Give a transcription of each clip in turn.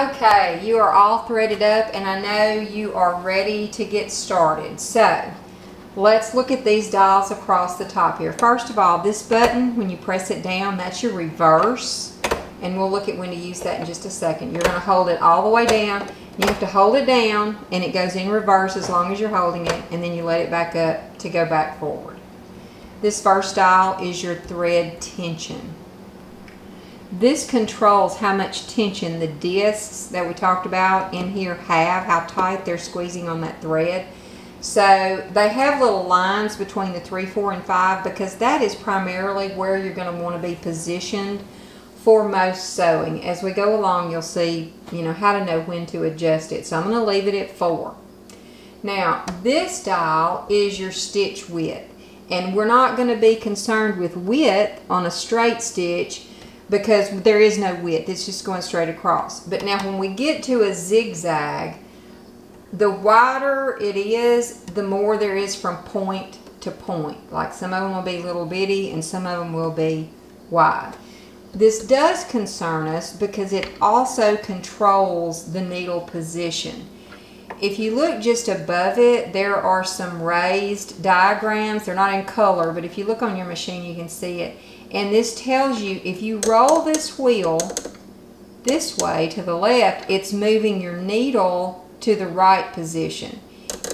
Okay, you are all threaded up and I know you are ready to get started. So, let's look at these dials across the top here. First of all, this button, when you press it down, that's your reverse. And we'll look at when to use that in just a second. You're going to hold it all the way down. You have to hold it down and it goes in reverse as long as you're holding it and then you let it back up to go back forward. This first dial is your thread tension. This controls how much tension the discs that we talked about in here have, how tight they're squeezing on that thread. So they have little lines between the 3, 4, and 5 because that is primarily where you're going to want to be positioned for most sewing. As we go along, you'll see, you know, how to know when to adjust it. So I'm going to leave it at 4. Now, this dial is your stitch width. And we're not going to be concerned with width on a straight stitch because there is no width. It's just going straight across. But now when we get to a zigzag, the wider it is, the more there is from point to point. Like some of them will be little bitty and some of them will be wide. This does concern us because it also controls the needle position. If you look just above it, there are some raised diagrams. They're not in color, but if you look on your machine, you can see it. And this tells you if you roll this wheel this way to the left, it's moving your needle to the right position.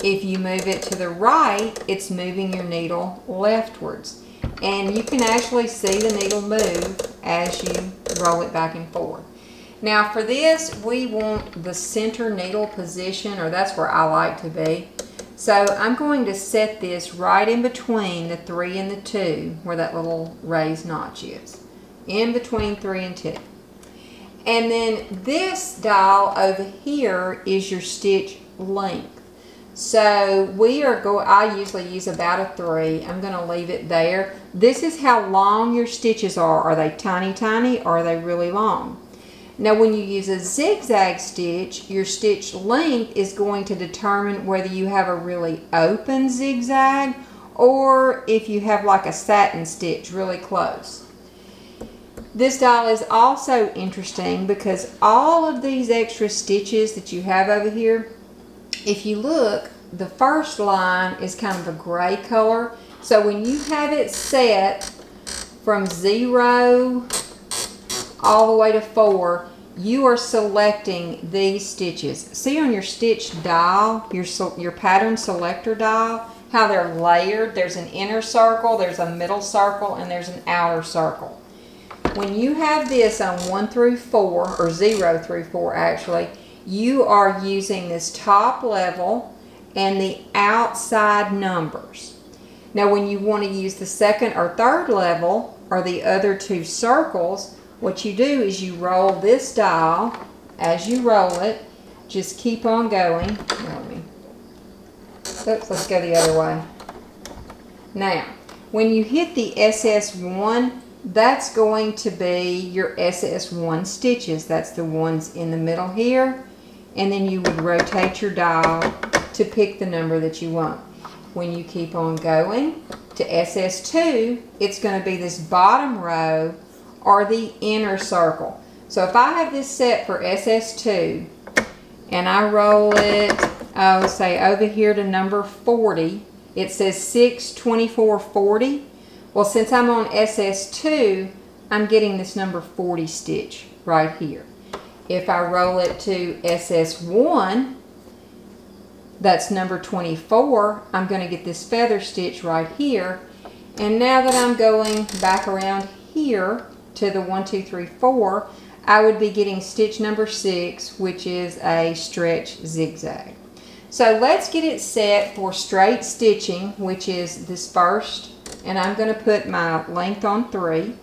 If you move it to the right, it's moving your needle leftwards. And you can actually see the needle move as you roll it back and forth. Now for this, we want the center needle position, or that's where I like to be. So I'm going to set this right in between the 3 and the 2, where that little raised notch is. In between 3 and 2. And then this dial over here is your stitch length. So we are going, I usually use about a 3. I'm going to leave it there. This is how long your stitches are. Are they tiny, tiny, or are they really long? Now when you use a zigzag stitch, your stitch length is going to determine whether you have a really open zigzag or if you have like a satin stitch really close. This dial is also interesting because all of these extra stitches that you have over here, if you look, the first line is kind of a gray color. So when you have it set from zero all the way to four, you are selecting these stitches. See on your stitch dial, your, your pattern selector dial, how they're layered. There's an inner circle, there's a middle circle, and there's an outer circle. When you have this on 1 through 4, or 0 through 4 actually, you are using this top level and the outside numbers. Now when you want to use the second or third level, or the other two circles, what you do is you roll this dial. As you roll it, just keep on going. Oops, let's go the other way. Now, when you hit the SS1, that's going to be your SS1 stitches. That's the ones in the middle here. And then you would rotate your dial to pick the number that you want. When you keep on going to SS2, it's going to be this bottom row or the inner circle. So if I have this set for SS2 and I roll it, will say over here to number 40, it says 6, 24, 40. Well, since I'm on SS2, I'm getting this number 40 stitch right here. If I roll it to SS1, that's number 24, I'm going to get this feather stitch right here. And now that I'm going back around here, to the one, two, three, four, I would be getting stitch number six, which is a stretch zigzag. So let's get it set for straight stitching, which is this first, and I'm going to put my length on three.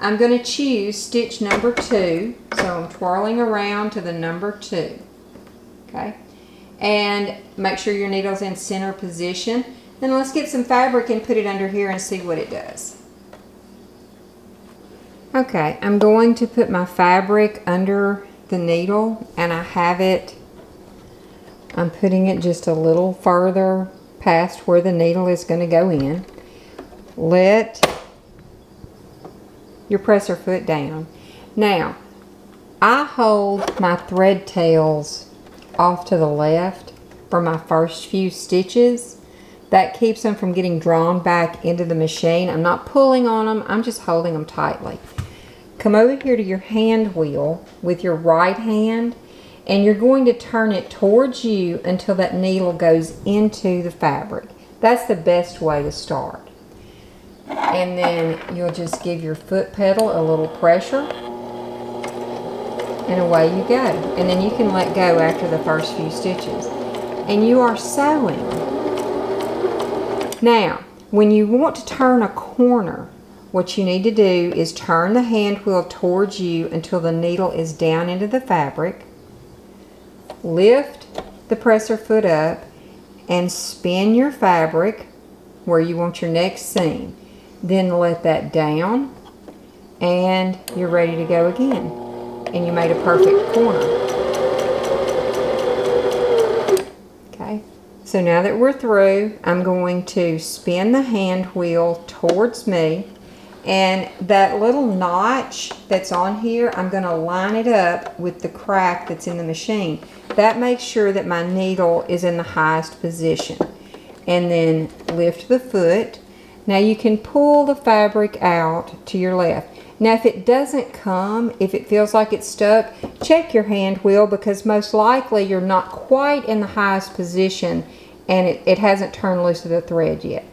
I'm going to choose stitch number two, so I'm twirling around to the number two, okay? And make sure your needle's in center position. Then let's get some fabric and put it under here and see what it does. Okay, I'm going to put my fabric under the needle and I have it, I'm putting it just a little further past where the needle is going to go in. Let your presser foot down. Now, I hold my thread tails off to the left for my first few stitches. That keeps them from getting drawn back into the machine. I'm not pulling on them, I'm just holding them tightly. Come over here to your hand wheel with your right hand and you're going to turn it towards you until that needle goes into the fabric. That's the best way to start. And then you'll just give your foot pedal a little pressure and away you go. And then you can let go after the first few stitches. And you are sewing. Now, when you want to turn a corner, what you need to do is turn the hand wheel towards you until the needle is down into the fabric. Lift the presser foot up and spin your fabric where you want your next seam. Then let that down and you're ready to go again and you made a perfect corner. Okay, so now that we're through, I'm going to spin the hand wheel towards me and that little notch that's on here, I'm going to line it up with the crack that's in the machine. That makes sure that my needle is in the highest position. And then lift the foot. Now you can pull the fabric out to your left. Now if it doesn't come, if it feels like it's stuck, check your hand wheel because most likely you're not quite in the highest position and it, it hasn't turned loose of the thread yet.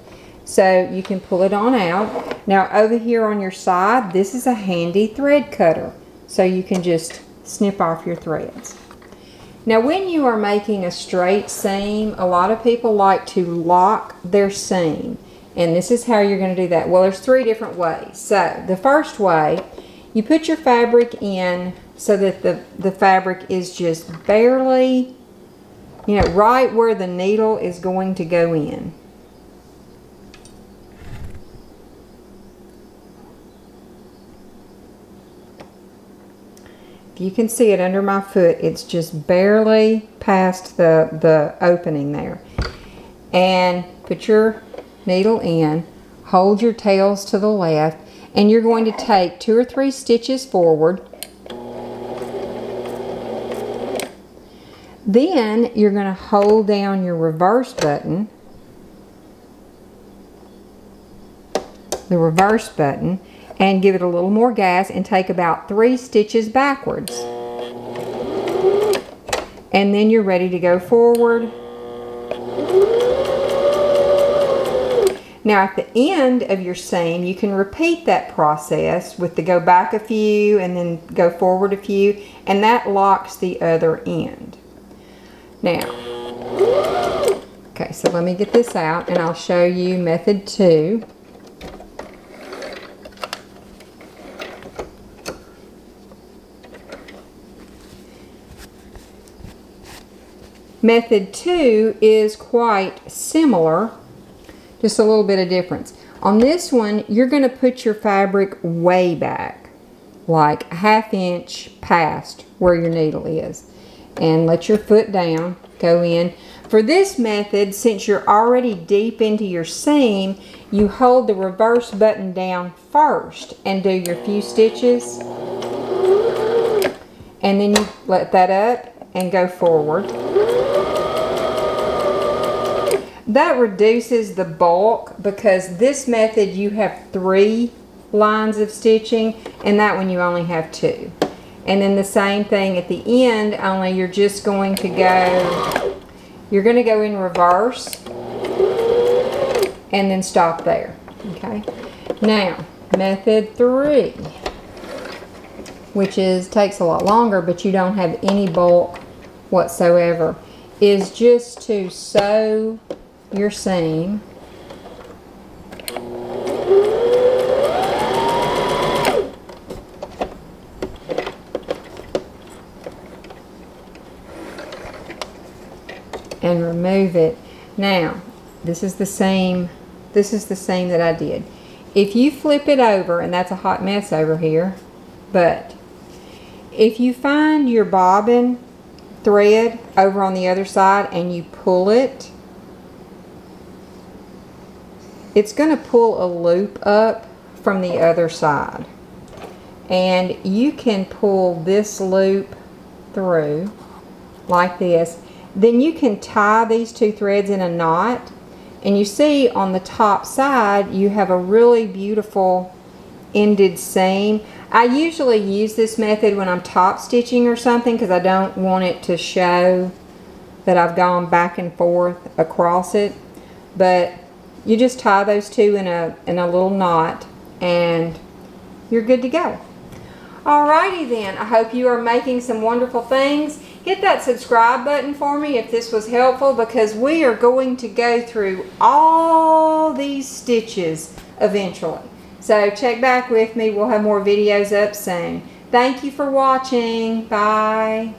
So you can pull it on out. Now over here on your side, this is a handy thread cutter. So you can just snip off your threads. Now when you are making a straight seam, a lot of people like to lock their seam. And this is how you're going to do that. Well, there's three different ways. So the first way, you put your fabric in so that the, the fabric is just barely, you know, right where the needle is going to go in. You can see it under my foot, it's just barely past the, the opening there. And put your needle in, hold your tails to the left, and you're going to take two or three stitches forward. Then you're going to hold down your reverse button, the reverse button, and give it a little more gas and take about three stitches backwards. And then you're ready to go forward Now at the end of your seam, you can repeat that process with the go back a few and then go forward a few, and that locks the other end. Now, okay, so let me get this out and I'll show you method two. Method two is quite similar just a little bit of difference. On this one, you're going to put your fabric way back, like a half inch past where your needle is. And let your foot down, go in. For this method, since you're already deep into your seam, you hold the reverse button down first and do your few stitches. And then you let that up and go forward. That reduces the bulk because this method you have three lines of stitching and that one you only have two. And then the same thing at the end, only you're just going to go, you're going to go in reverse and then stop there. Okay. Now, method three, which is takes a lot longer, but you don't have any bulk whatsoever, is just to sew your seam. and remove it. Now, this is the same, this is the same that I did. If you flip it over, and that's a hot mess over here, but if you find your bobbin thread over on the other side and you pull it, it's going to pull a loop up from the other side. and you can pull this loop through like this. Then you can tie these two threads in a knot and you see on the top side you have a really beautiful ended seam. I usually use this method when I'm top stitching or something because I don't want it to show that I've gone back and forth across it. But you just tie those two in a, in a little knot and you're good to go. Alrighty then, I hope you are making some wonderful things. Hit that subscribe button for me if this was helpful because we are going to go through all these stitches eventually. So check back with me. We'll have more videos up soon. Thank you for watching. Bye.